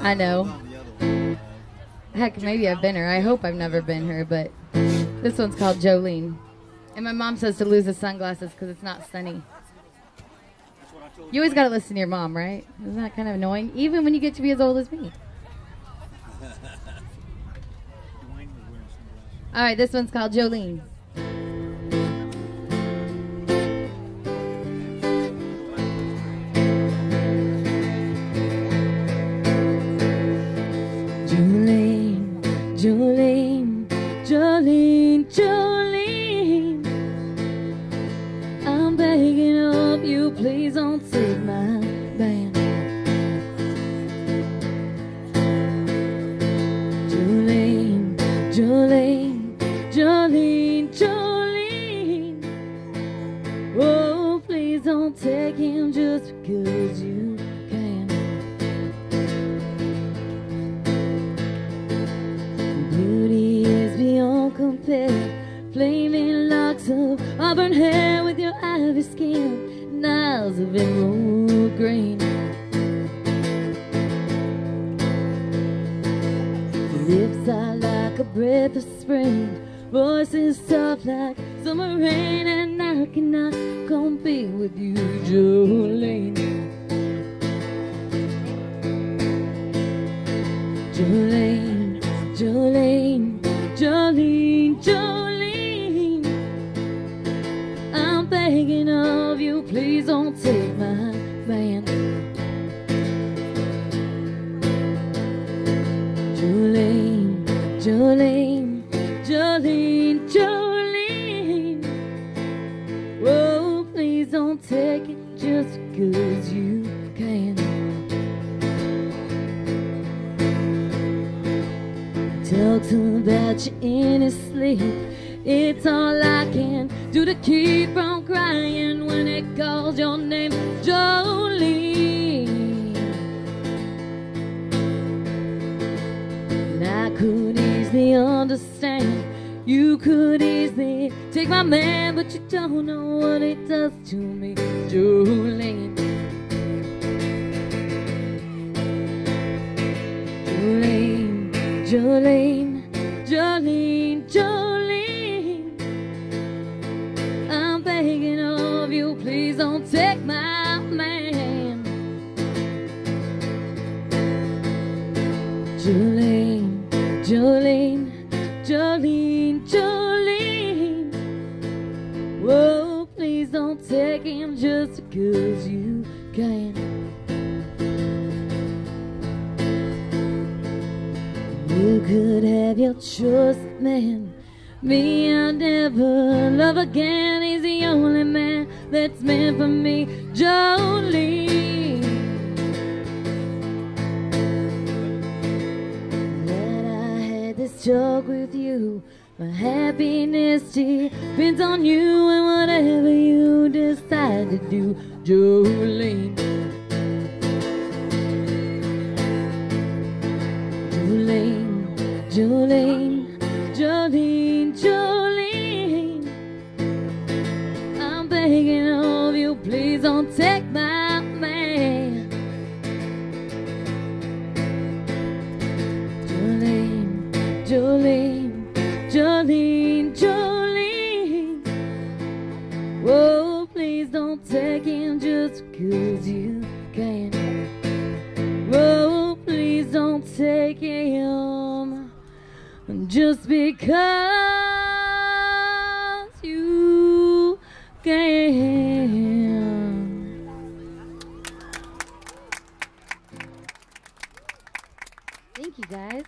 I know. Heck, maybe I've been her. I hope I've never been her, but this one's called Jolene. And my mom says to lose the sunglasses because it's not sunny. You always got to listen to your mom, right? Isn't that kind of annoying? Even when you get to be as old as me. All right, this one's called Jolene. Jolene, Jolene, Jolene, Jolene. I'm begging of you, please don't take my band. Jolene, Jolene, Jolene, Jolene. Oh, please don't take him just because you auburn hair with your ivy skin and eyes of emerald green. Lips are like a breath of spring. Voices soft like summer rain, and I cannot compete with you, Jolene. Jolene, Jolene, Jolene, Jolene. Please don't take my man. Jolene, Jolene, Jolene, Jolene. Oh, please don't take it just cause you can. Talk about you in his sleep. It's all I can do to keep from crying when it calls your name, Jolene. And I could easily understand. You could easily take my man, but you don't know what it does to me, Jolene. Jolene, Jolene, Jolene, Jolene, Jolene, Jolene. Whoa, please don't take him just because you can. You could have your choice, man. Me, I'll never love again. He's the only man that's meant for me, Jolene. Talk with you. My happiness depends on you and whatever you decide to do, Jolene. Jolene, Jolene, Jolene, Jolene. I'm begging of you, please don't take my Jolene, Jolene, Jolene. Whoa, please don't take him just cause you can. Whoa, please don't take him just because you can. Thank you guys.